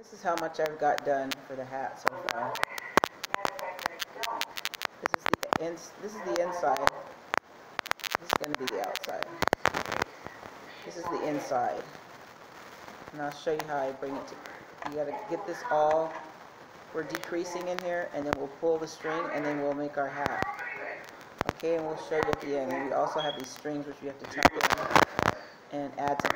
This is how much I've got done for the hat so far. This is the ins, this is the inside. This is gonna be the outside. This is the inside. And I'll show you how I bring it to, you gotta get this all, we're decreasing in here, and then we'll pull the string, and then we'll make our hat. Okay, and we'll show you at the end. And we also have these strings which we have to tuck in and add some